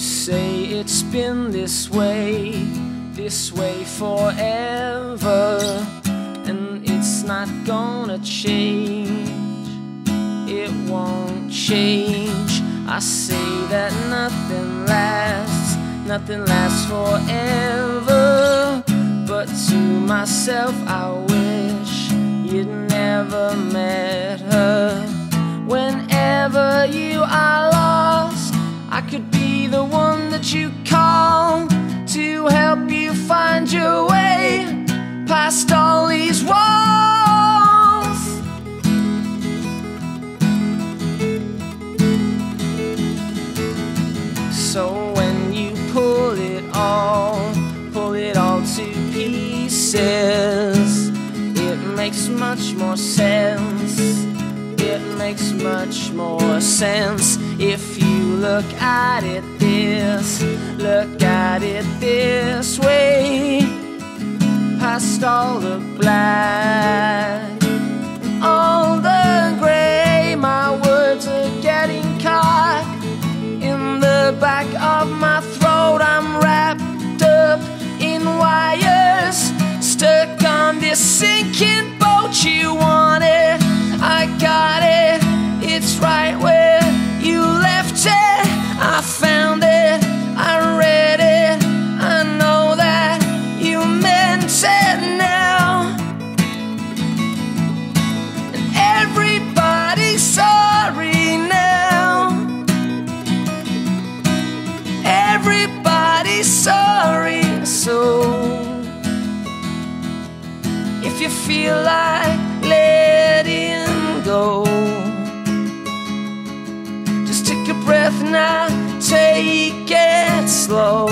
say it's been this way, this way forever, and it's not gonna change. It won't change. I say that nothing lasts, nothing lasts forever. But to myself, I wish you'd never met her. Whenever you are the one that you call to help you find your way past all these walls. So when you pull it all, pull it all to pieces, it makes much more sense. It makes much more sense if you look at it this, look at it this way. Past all the black, all the gray, my words are getting caught in the back of my throat. I'm wrapped up in wires, stuck on this sinking boat. You want it, I got it. It's right where now, take it slow.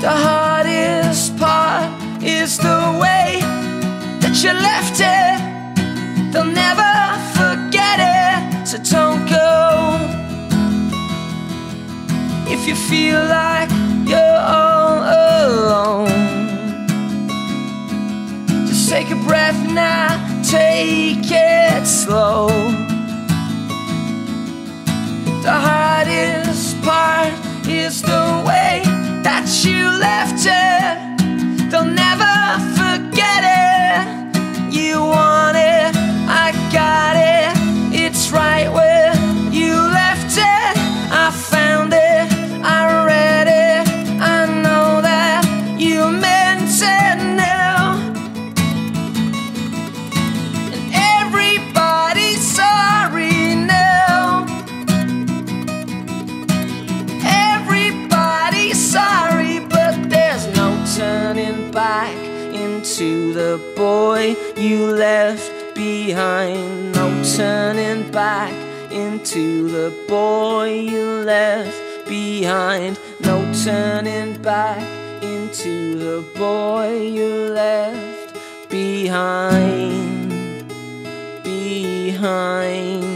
The hardest part is the way that you left it. They'll never forget it, so don't go. If you feel like you're all alone, just take a breath now, take it slow. The hardest back into the boy you left behind. No turning back into the boy you left behind. No turning back into the boy you left behind. Behind.